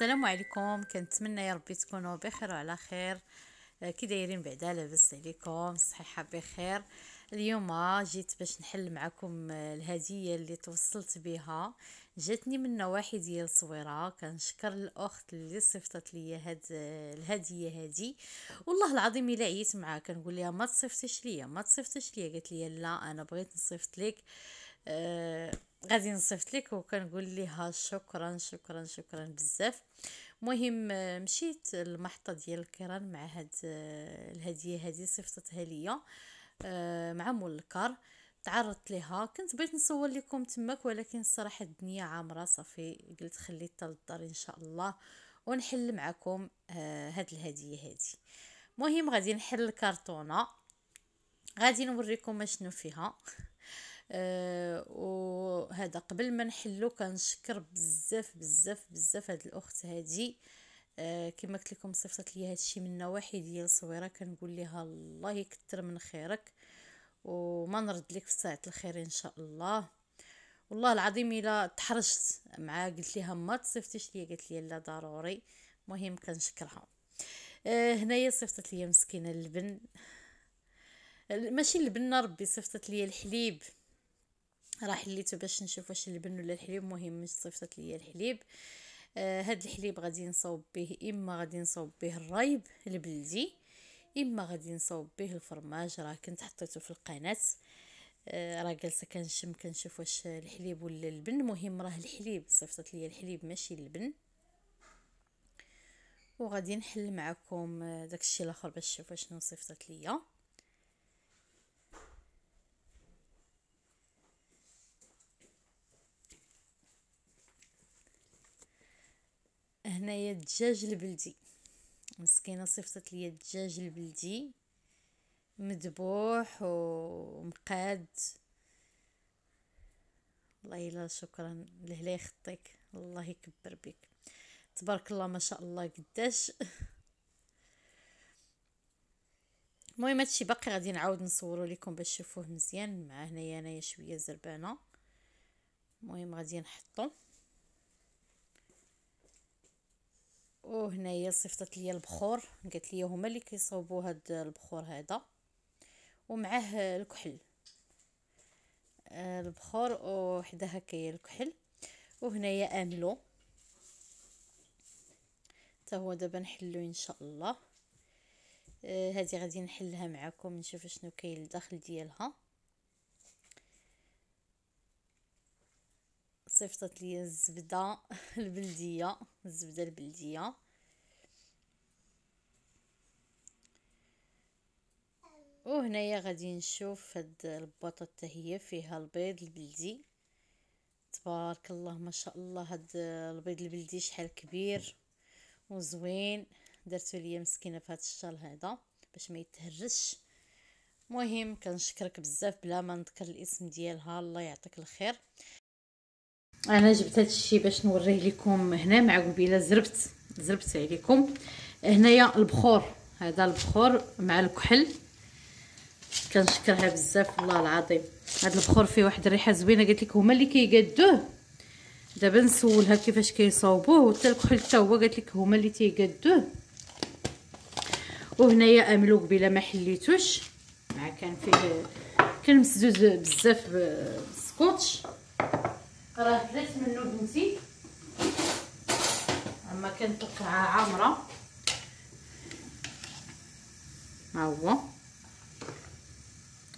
السلام عليكم. كنتمنى يا ربي تكونوا بخير وعلى خير. آه، كي دايرين بعدا لاباس عليكم صحيحة بخير. اليوم جيت باش نحل معكم آه، الهدية اللي توصلت بها. جاتني من نواحي ديال صويرة. كنشكر الأخت اللي صيفطت لي هاد آه، الهدية هادي. والله العظيم إلا عييت معاها كنقول لها ما تصيفطيش ليا ما تصيفطيش ليا. قالت لي لا أنا بغيت نصيفط لك آه غادي نصيفط لك وكنقول لها شكرا شكرا شكرا بزاف. مهم مشيت المحطه ديال الكيران مع هاد الهدية هذه صيفطتها ليا آه، مع مول الكار. تعرضت لها كنت بغيت نصور لكم تماك ولكن الصراحه الدنيا عامرة. صافي قلت خليت حتى للدار إن شاء الله ونحل معكم آه، هاد الهدية هذه مهم غادي نحل الكرتونة. غادي نوريكم شنو فيها. آه وهذا قبل ما نحلو كنشكر بزاف بزاف بزاف هاد الأخت هادي. آه كما قلت لكم صيفطت لي هادشي من نواحي ديال صويره كنقول لها الله يكثر من خيرك وما نرد لك في ساعه الخير إن شاء الله. والله العظيم إلا تحرجت مع قلت لها ما تصيفطيش ليا قالت لي لا ضروري مهم كنشكرها. آه هنايا صيفطت لي مسكينة اللبن. ماشي اللبن ربي صيفطت لي الحليب. راه حليته باش نشوف واش اللبن ولا الحليب مهم صيفطت ليا الحليب. آه هاد الحليب غادي نصاوب به إما غادي نصاوب به الرايب البلدي إما غادي نصاوب به الفرماج. راه كنت حطيته في القناة. آه راه جالسة كنشم كنشوف واش الحليب ولا اللبن مهم راه الحليب صيفطت ليا الحليب ماشي اللبن وغادي نحل معكم آه، داكشي الآخر باش تشوفوا شنو صيفطت ليا. هنايا الدجاج البلدي. مسكينة صيفطت لي الدجاج البلدي. مذبوح ومقاد. الله الا شكرا لهلا يخطيك الله يكبر بك تبارك الله ما شاء الله قداش. المهم هادشي باقي غادي نعاود نصورو لكم باش تشوفوه مزيان. مع هنايا انايا شوية زربانة. المهم غادي نحطو. وهنايا صيفطت لي البخور قالت لي هما اللي كيصاوبوا هاد البخور هذا ومعه الكحل. آه، البخور وحده هكايا الكحل وهنايا آملو. حتى هو دابا نحلو إن شاء الله. آه هذه غادي نحلها معكم نشوف شنو كاين الداخل ديالها. صيفطت لي الزبدة البلدية الزبدة البلدية. وهنايا غادي نشوف هاد البواطه حتى هي فيها البيض البلدي. تبارك الله ما شاء الله هاد البيض البلدي شحال كبير وزوين. درتو ليا مسكينة في هاد الشال هذا باش ما يتهرش. مهم كنشكرك بزاف بلا ما نذكر الاسم ديالها. الله يعطيك الخير. أنا جبت هذا الشيء باش نوريه لكم هنا مع قبيلة زربت زربت عليكم. هنايا البخور هذا البخور مع الكحل. كنشكرها بزاف والله العظيم. هذا البخور فيه واحد الريحة زوينة. قلت لك هما اللي كيقادوه. دابا نسولها كيفاش كيصاوبوه وحتى الكحل حتى هو قالت لك هما اللي تيقادوه. وهنايا أملو قبيلة ما حليتوش. مع كان فيه كان مسدود بزاف بالسكوتش راه كلات منو بنتي. أما القاعه عامره ها هو.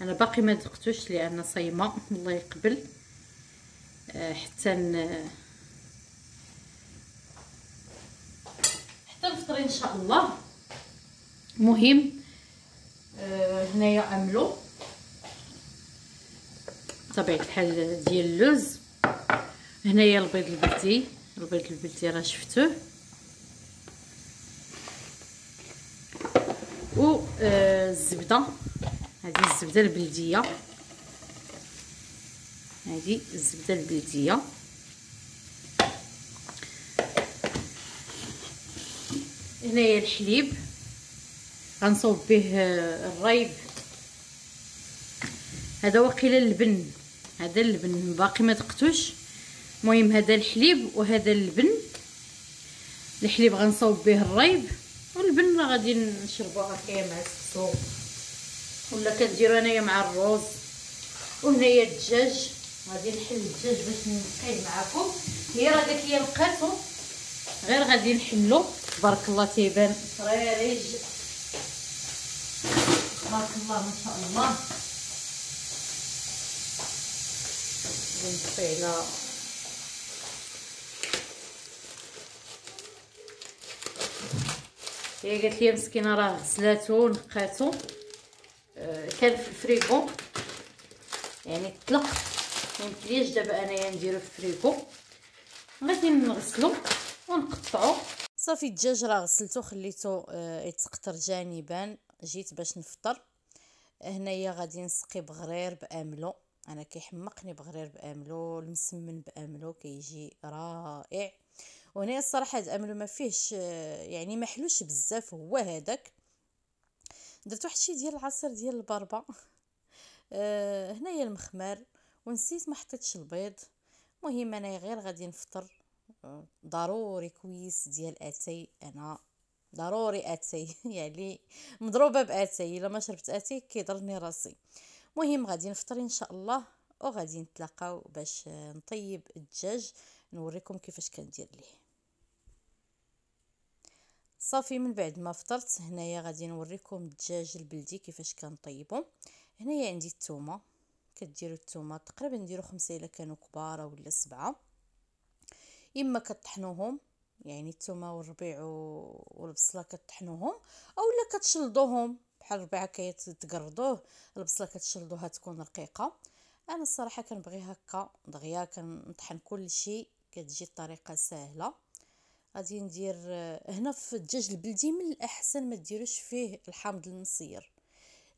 أنا باقي ما دقتوش لأن صايمة. الله يقبل. آه حتى ن... حتى نفطر إن شاء الله. مهم. آه هنايا أملو. طبيعة الحال ديال اللوز. هنايا البيض البلدي. البيض البلدي راه شفتوه. و آه الزبدة. هذه الزبدة البلدية. هذه الزبدة البلدية. هنايا الحليب. غنصوب به الريب. هذا وقيله اللبن هذا اللبن باقي ما دقتوش. المهم هذا الحليب وهذا اللبن الحليب غنصاوب به الريب واللبن غادي نشربو هكايا مع السكسو ولا كنديرو انايا مع الروز. وهنايا الدجاج. غادي نحل الدجاج باش نقيه معكم هي راه قالت لي لقاتو غير غادي نحلو تبارك الله تيبان. فريريج تبارك الله ما شاء الله. نضيف عليه هي قالت لي مسكينه راه غسلاتو ونقاتو كان في الفريغو يعني طلق ميمكنليش دابا انايا نديرو في الفريغو غادي نغسلو ونقطعو صافي الدجاج راه غسلته خليته آه يتقطر جانبا جيت باش نفطر هنايا غادي نسقي بغرير باملو أنا كيحمقني بغرير باملو المسمن باملو كيجي رائع وهنا الصراحة هاد املو ما فيهش يعني ما حلوش بزاف هو هذاك درت واحد الشيء ديال العصير ديال البربة. آه هنايا المخمر ونسيت ما حطيتش البيض. مهم أنا غير غادي نفطر. آه ضروري كويس ديال أتاي. أنا ضروري أتاي. يعني مضروبة بأتاي. إلا ما شربت أتاي كيضرني راسي. مهم غادي نفطر إن شاء الله وغادي نتلاقاو باش نطيب الدجاج. نوريكم كيفاش كندير ليه. صافي من بعد ما فطرت هنايا غادي نوريكم الدجاج البلدي كيفاش كنطيبو. هنايا عندي الثومه كديروا الثومه تقريبا نديروا خمسة إلا كانوا كبار ولا سبعة. إما كطحنوهم يعني الثومه والربيع والبصلة كطحنوهم اولا كتشلضوهم. بحال الربيع كيتقردوه البصلة كتشلضوها تكون رقيقة. أنا الصراحة كنبغي هكا دغيا كنطحن كل شيء كتجي الطريقة سهلة. غادي ندير هنا في الدجاج البلدي من الأحسن ما ديروش فيه الحامض المصير.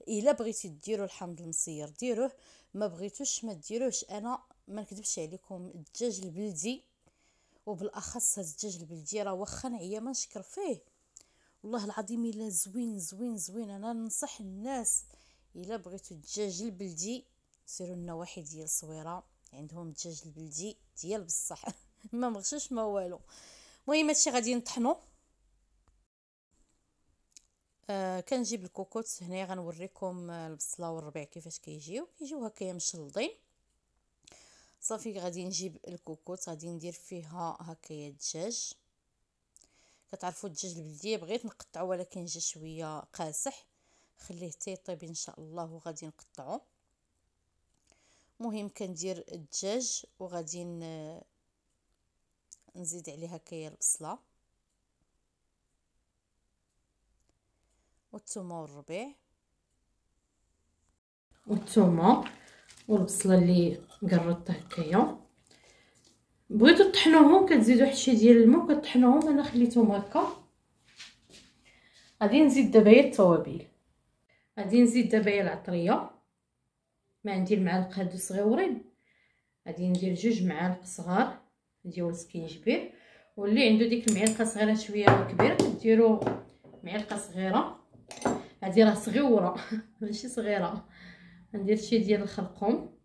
إلا بغيتي ديروا الحامض المصير ديروه. ما بغيتوش ما ديروش. أنا ما نكذبش عليكم الدجاج البلدي وبالأخص هذا الدجاج البلدي راه واخا نعيا ما نشكر فيه. والله العظيم إلا زوين زوين زوين. أنا ننصح الناس إلا بغيتو الدجاج البلدي سيروا لنا واحد ديال الصويره عندهم الدجاج البلدي ديال بصح. ما مغشوش ما والو. المهم هادشي غادي نطحنو. آه كنجيب الكوكوت هنا غنوريكم البصلة والربيع كيفاش كيجيو. كيجيو هكايا مشلضين. صافي غادي نجيب الكوكوت غادي ندير فيها هكايا الدجاج. كتعرفوا الدجاج البلدية بغيت نقطعو ولكن جا شوية قاسح. خليه تيطيب إن شاء الله وغادي نقطعو. مهم كندير الدجاج وغادي نزيد عليه هكايا البصله والثومة والربيع. والثومة والبصلة اللي قرطت هكايا. بغيتو طحنوهم كتزيدوا واحد شي ديال الماء وكطحنوهم أنا خليتهم هكا. غادي نزيد دابا التوابل. غادي نزيد دابا العطرية. ما عندي المعالق هادو صغيورين. غادي ندير جوج معالق صغار. ديال السكينجبير واللي عنده ديك المعلقة صغيرة شوية كبيره كديروا معلقة صغيرة. هذه راه صغيره ماشي صغيرة. ندير شي ديال الخرقوم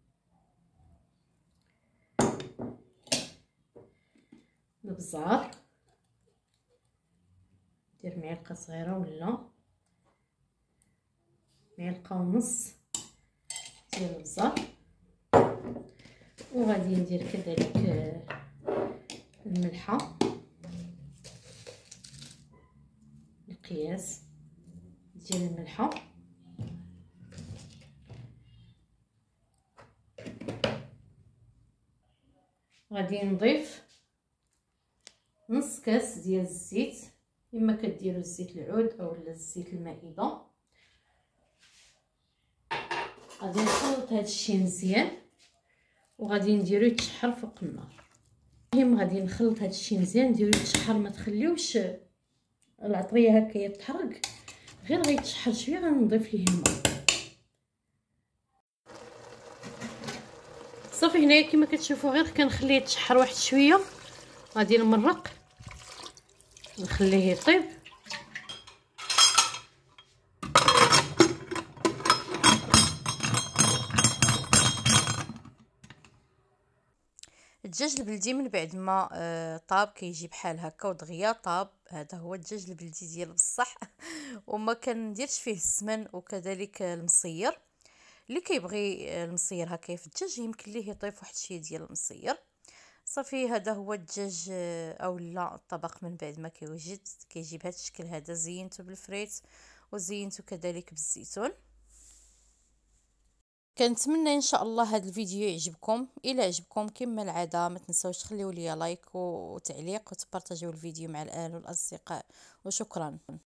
البزار. ندير معلقة صغيرة ولا؟ معلقة ونص ديال البزار. وغادي ندير كذلك الملحة. القياس ديال الملحة. غادي نضيف نص كاس ديال الزيت إما كديروا الزيت العود اولا الزيت المائدة. غادي نخلط هذا الشيء مزيان وغادي نديرو يتشحر فوق النار. المهم غادي نخلط هذا الشيء مزيان نديرو يتشحر ما تخليوش العطرية هكا تحرق غير غيتشحر شوية غنضيف ليه الماء. صافي هنايا كما كتشوفوا غير كنخليه يتشحر واحد شوية. غادي نمرق. نخليه يطيب. الدجاج البلدي من بعد ما آه، طاب كيجي بحال هكا ودغيا طاب هذا هو الدجاج البلدي ديال بصح. وما كنديرش فيه السمن وكذلك المصير. اللي كيبغي المصير هكا في الدجاج يمكن ليه يضيف واحد شوية ديال المصير. صافي هذا هو الدجاج آه، أو لا الطبق من بعد ما كيوجد كيجي بهذا الشكل هذا زينته بالفريت وزينته كذلك بالزيتون. كنتمنى إن شاء الله هذا الفيديو يعجبكم. إلى عجبكم كما العادة ما تنسوش تخليوا لي لايك وتعليق وتبارطاجيو الفيديو مع الاهل والأصدقاء. وشكرا.